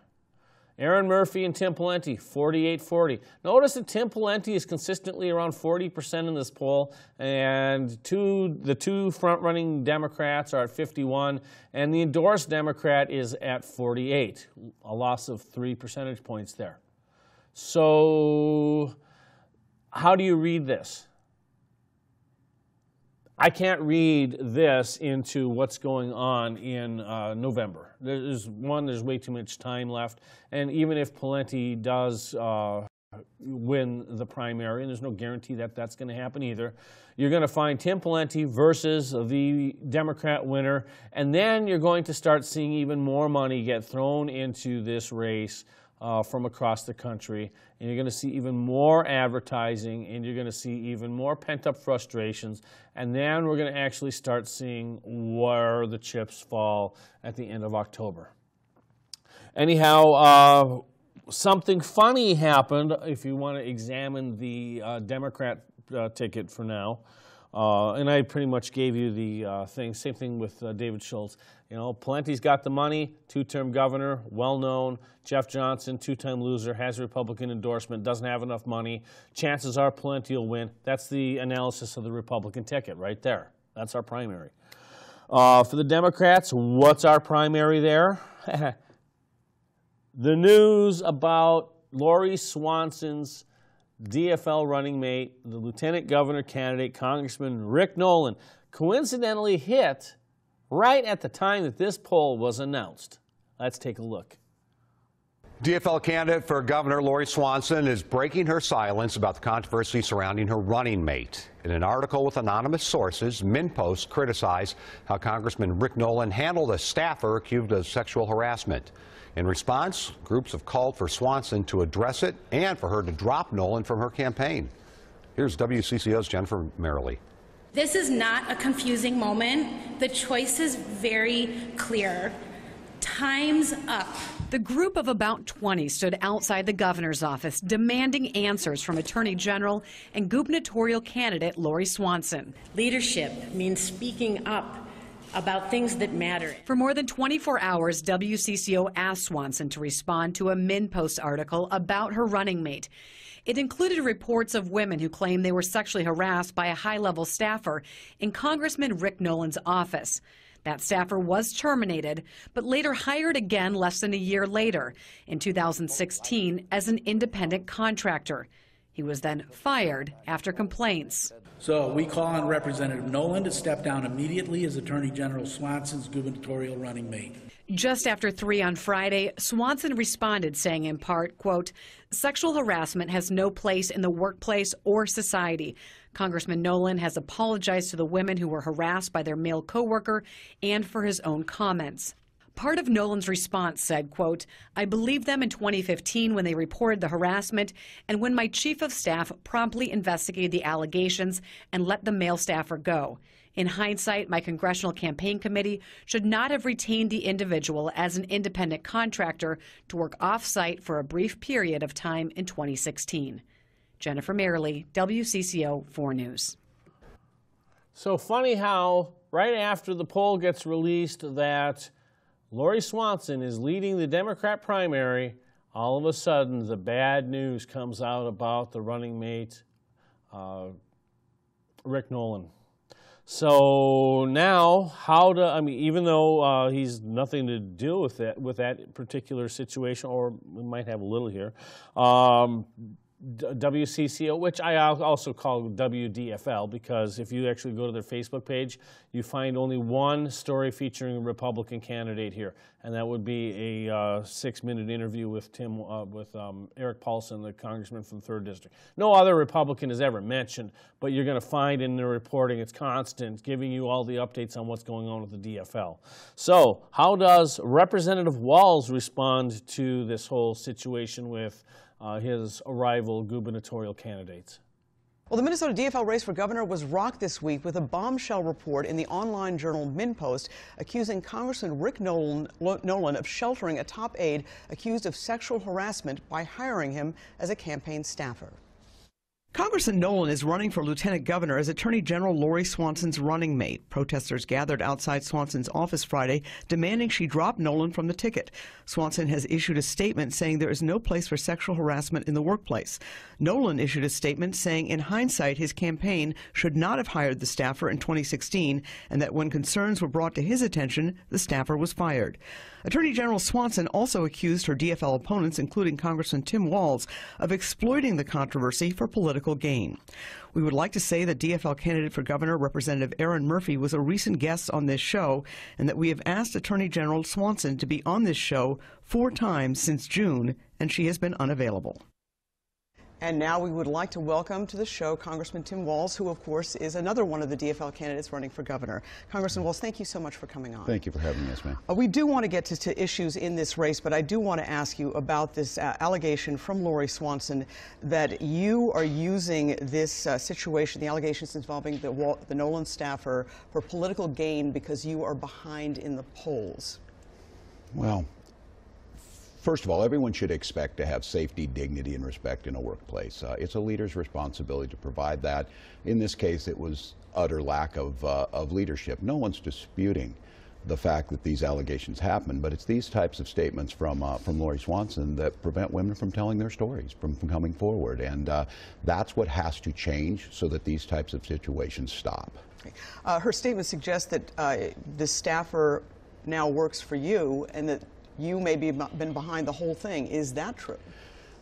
Erin Murphy and Tim Pawlenty, 48-40. Notice that Tim Pawlenty is consistently around 40% in this poll, and two, the two front-running Democrats are at 51, and the endorsed Democrat is at 48, a loss of three percentage points there. So how do you read this? I can't read this into what's going on in uh, November. There's one, there's way too much time left, and even if Pawlenty does uh, win the primary, and there's no guarantee that that's going to happen either, you're going to find Tim Pawlenty versus the Democrat winner, and then you're going to start seeing even more money get thrown into this race uh, from across the country. And you're going to see even more advertising and you're going to see even more pent up frustrations. And then we're going to actually start seeing where the chips fall at the end of October. Anyhow, uh, something funny happened if you want to examine the uh, Democrat uh, ticket for now. Uh, and I pretty much gave you the uh, thing. Same thing with uh, David Schultz. You know, Pawlenty's got the money, two-term governor, well-known. Jeff Johnson, two-time loser, has a Republican endorsement, doesn't have enough money. Chances are Pawlenty will win. That's the analysis of the Republican ticket right there. That's our primary. Uh, for the Democrats, what's our primary there? the news about Lori Swanson's DFL running mate, the lieutenant governor candidate, Congressman Rick Nolan, coincidentally hit right at the time that this poll was announced. Let's take a look. DFL candidate for Governor Lori Swanson is breaking her silence about the controversy surrounding her running mate. In an article with anonymous sources, MinnPost criticized how Congressman Rick Nolan handled a staffer accused of sexual harassment. In response, groups have called for Swanson to address it and for her to drop Nolan from her campaign. Here's WCCO's Jennifer Mayerle. This is not a confusing moment. The choice is very clear. Time's up. The group of about 20 stood outside the governor's office demanding answers from Attorney General and gubernatorial candidate Lori Swanson. Leadership means speaking up about things that matter. For more than 24 hours, WCCO asked Swanson to respond to a MinnPost article about her running mate. It included reports of women who claimed they were sexually harassed by a high level staffer in Congressman Rick Nolan's office. That staffer was terminated, but later hired again less than a year later, in 2016, as an independent contractor. He was then fired after complaints. So we call on Representative Nolan to step down immediately as Attorney General Swanson's gubernatorial running mate. Just after 3 on Friday, Swanson responded saying in part, quote, sexual harassment has no place in the workplace or society. Congressman Nolan has apologized to the women who were harassed by their male coworker and for his own comments. Part of Nolan's response said, quote, I believed them in 2015 when they reported the harassment and when my chief of staff promptly investigated the allegations and let the male staffer go. In hindsight, my congressional campaign committee should not have retained the individual as an independent contractor to work off site for a brief period of time in 2016. Jennifer Mayerle, WCCO 4 News. So funny how, right after the poll gets released, that Lori Swanson is leading the Democrat primary, all of a sudden the bad news comes out about the running mate, uh, Rick Nolan. So now, how to? I mean, even though uh, he's nothing to do with that with that particular situation, or we might have a little here. Um, WCCO, which I also call WDFL, because if you actually go to their Facebook page, you find only one story featuring a Republican candidate here, and that would be a uh, six-minute interview with Tim, uh, with um, Erik Paulsen, the congressman from Third District. No other Republican is ever mentioned, but you're going to find in the reporting it's constant, giving you all the updates on what's going on with the DFL. So, how does Representative Walz respond to this whole situation with? Uh, his arrival gubernatorial candidates? Well, the Minnesota DFL race for governor was rocked this week with a bombshell report in the online journal MinnPost accusing Congressman Rick Nolan, Nolan of sheltering a top aide accused of sexual harassment by hiring him as a campaign staffer. Congressman Nolan is running for lieutenant governor as Attorney General Lori Swanson's running mate. Protesters gathered outside Swanson's office Friday demanding she drop Nolan from the ticket. Swanson has issued a statement saying there is no place for sexual harassment in the workplace. Nolan issued a statement saying in hindsight his campaign should not have hired the staffer in 2016 and that when concerns were brought to his attention, the staffer was fired. Attorney General Swanson also accused her DFL opponents, including Congressman Tim Walz, of exploiting the controversy for political gain. We would like to say that DFL candidate for governor, Representative Erin Murphy, was a recent guest on this show, and that we have asked Attorney General Swanson to be on this show four times since June, and she has been unavailable. And now we would like to welcome to the show Congressman Tim Walz, who, of course, is another one of the DFL candidates running for governor. Congressman Walz, thank you so much for coming on. Thank you for having us, ma'am. Uh, we do want to get to, to, issues in this race, but I do want to ask you about this uh, allegation from Lori Swanson that you are using this uh, situation, the allegations involving the, the Nolan staffer, for political gain because you are behind in the polls. Well, First of all, everyone should expect to have safety, dignity, and respect in a workplace. Uh, it's a leader's responsibility to provide that. In this case, it was utter lack of, uh, of leadership. No one's disputing the fact that these allegations happen, but it's these types of statements from uh, from Lori Swanson that prevent women from telling their stories, from, from coming forward, and uh, that's what has to change so that these types of situations stop. Uh, her statement suggests that uh, the staffer now works for you, and that you may be been behind the whole thing. Is that true?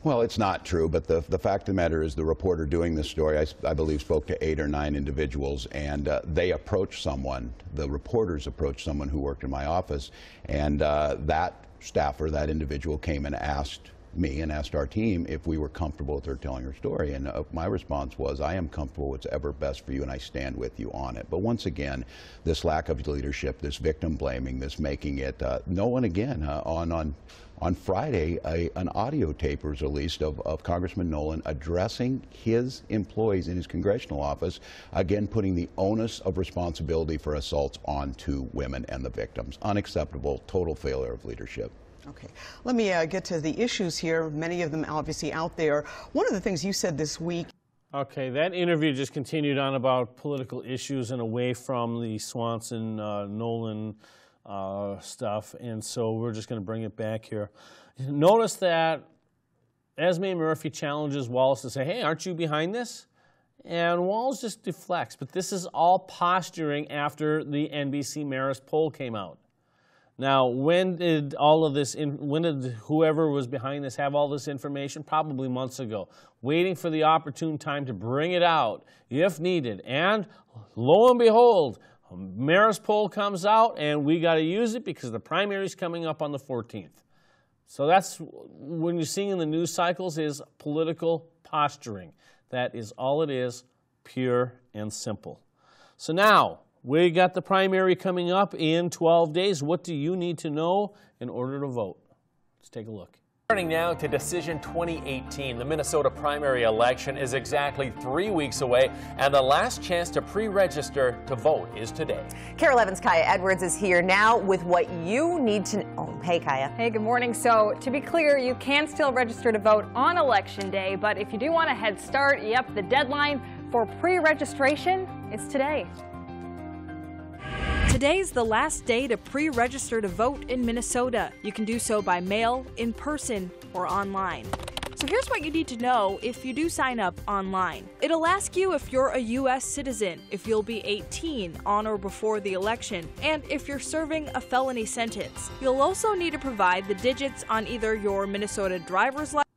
Well, it's not true, but the, the fact of the matter is the reporter doing this story, I, I believe, spoke to eight or nine individuals, and uh, they approached someone, the reporters approached someone who worked in my office, and uh, that staffer, that individual came and asked me and asked our team if we were comfortable with her telling her story. And uh, my response was, I am comfortable what's ever best for you, and I stand with you on it. But once again, this lack of leadership, this victim blaming, this making it, uh, no one again uh, on, on, on Friday, a, an audio tape was released of, of Congressman Nolan addressing his employees in his congressional office, again putting the onus of responsibility for assaults onto women and the victims. Unacceptable, total failure of leadership. Okay. Let me uh, get to the issues here, many of them obviously out there. One of the things you said this week. Okay, that interview just continued on about political issues and away from the Swanson uh, Nolan uh, stuff, and so we're just going to bring it back here. Notice that Esme Murphy challenges Walz to say, Hey, aren't you behind this? And Walz just deflects, but this is all posturing after the NBC Marist poll came out. Now, when did all of this, in, when did whoever was behind this have all this information? Probably months ago, waiting for the opportune time to bring it out if needed. And lo and behold, Marist poll comes out and we got to use it because the primary is coming up on the 14th. So that's when you're seeing in the news cycles is political posturing. That is all it is, pure and simple. So now, we got the primary coming up in 12 days. What do you need to know in order to vote? Let's take a look. Turning now to Decision 2018. The Minnesota primary election is exactly three weeks away, and the last chance to pre register to vote is today. Carol Evans, Kaya Edwards is here now with what you need to know. Oh, hey, Kaya. Hey, good morning. So, to be clear, you can still register to vote on Election Day, but if you do want a head start, yep, the deadline for pre registration is today. Today's the last day to pre register to vote in Minnesota. You can do so by mail, in person, or online. So here's what you need to know if you do sign up online. It'll ask you if you're a U.S. citizen, if you'll be 18 on or before the election, and if you're serving a felony sentence. You'll also need to provide the digits on either your Minnesota driver's license.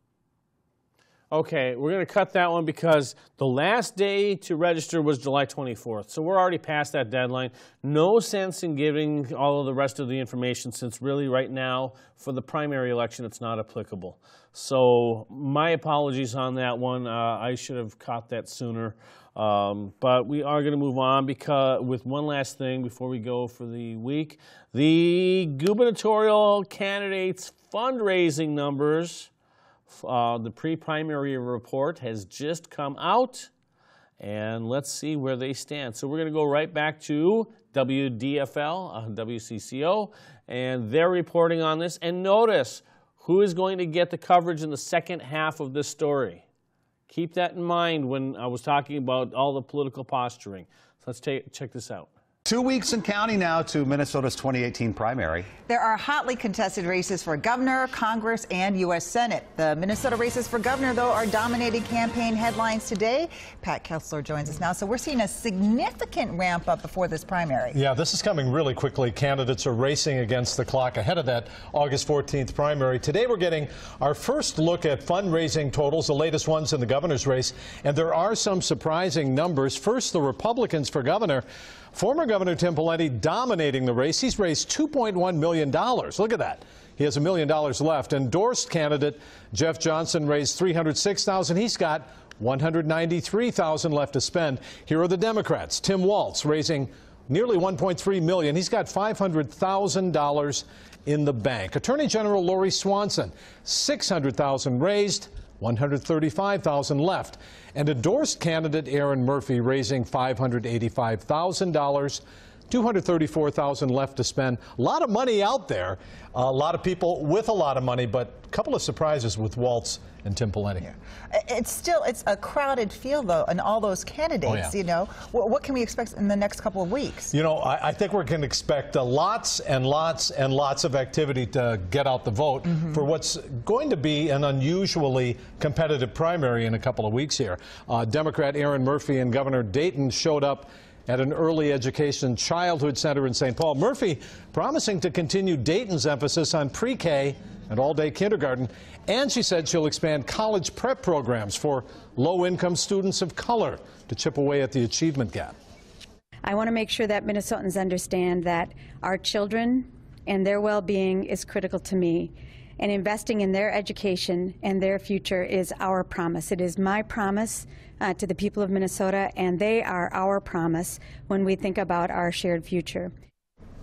Okay, we're going to cut that one because the last day to register was July 24th. So we're already past that deadline. No sense in giving all of the rest of the information since really right now for the primary election it's not applicable. So my apologies on that one. Uh, I should have caught that sooner. Um, but we are going to move on because with one last thing before we go for the week. The gubernatorial candidates fundraising numbers uh, the pre primary report has just come out, and let's see where they stand. So we're going to go right back to WDFL, uh, WCCO, and they're reporting on this. And notice who is going to get the coverage in the second half of this story. Keep that in mind when I was talking about all the political posturing. So let's take, check this out. Two weeks and counting now to Minnesota's 2018 primary. There are hotly contested races for governor, Congress, and U.S. Senate. The Minnesota races for governor, though, are dominating campaign headlines today. Pat Kessler joins us now. So we're seeing a significant ramp up before this primary. Yeah, this is coming really quickly. Candidates are racing against the clock ahead of that August 14th primary. Today we're getting our first look at fundraising totals, the latest ones in the governor's race. And there are some surprising numbers. First, the Republicans for governor. Former Governor Tim Pawlenty dominating the race. He's raised $2.1 million. Look at that. He has a million dollars left. Endorsed candidate Jeff Johnson raised 306,000. He's got 193,000 left to spend. Here are the Democrats. Tim Walz raising nearly 1.3 million. He's got $500,000 in the bank. Attorney General Lori Swanson, 600,000 raised. 135,000 left. And endorsed candidate Erin Murphy raising $585,000. 234,000 left to spend. A lot of money out there. A lot of people with a lot of money, but a couple of surprises with Walz and Tim Pawlenty. Yeah. It's still it's a crowded field though, and all those candidates. Oh, yeah. You know, what, what, can we expect in the next couple of weeks? You know, I, I think we can expect uh, lots and lots and lots of activity to get out the vote mm -hmm. for what's going to be an unusually competitive primary in a couple of weeks here. Uh, Democrat Erin Murphy and Governor Dayton showed up at an early education childhood center in St. Paul. Murphy promising to continue Dayton's emphasis on pre-K and all-day kindergarten. And she said she'll expand college prep programs for low-income students of color to chip away at the achievement gap. I want to make sure that Minnesotans understand that our children and their well-being is critical to me. And investing in their education and their future is our promise. It is my promise uh, to the people of Minnesota, and they are our promise when we think about our shared future.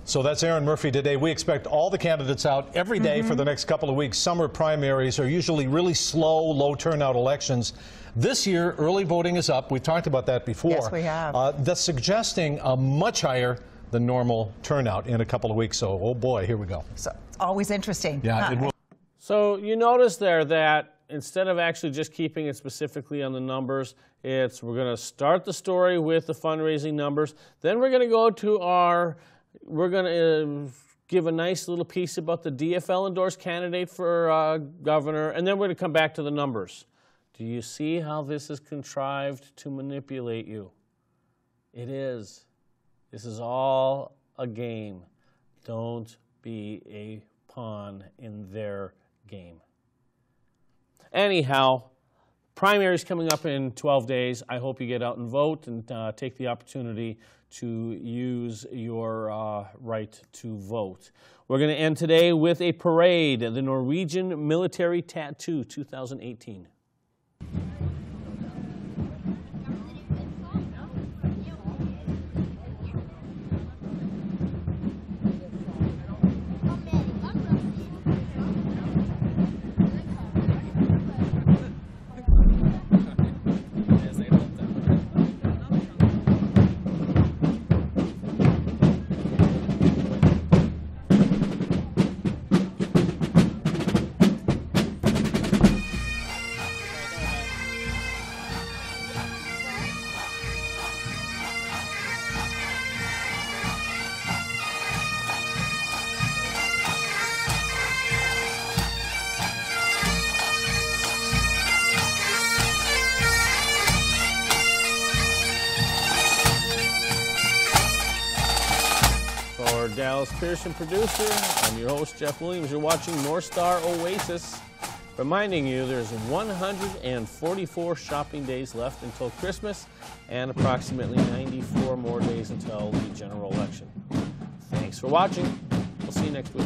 So that's Erin Murphy today. We expect all the candidates out every day mm -hmm. for the next couple of weeks. Summer primaries are usually really slow, low turnout elections. This year, early voting is up. We've talked about that before. Yes, we have. Uh, that's suggesting a much higher than normal turnout in a couple of weeks. So, oh boy, here we go. So, it's always interesting. Yeah, huh? it will. So you notice there that instead of actually just keeping it specifically on the numbers, it's we're going to start the story with the fundraising numbers. Then we're going to go to our we're going to uh, give a nice little piece about the DFL endorsed candidate for uh, governor, and then we're going to come back to the numbers. Do you see how this is contrived to manipulate you? It is. This is all a game. Don't be a pawn in their game. Anyhow, primaries coming up in 12 days. I hope you get out and vote and uh, take the opportunity to use your uh, right to vote. We're going to end today with a parade, the Norwegian Military Tattoo 2018. Pearson producer. I'm your host, Jeff Williams. You're watching North Star Oasis. Reminding you there's 144 shopping days left until Christmas and approximately 94 more days until the general election. Thanks for watching. We'll see you next week.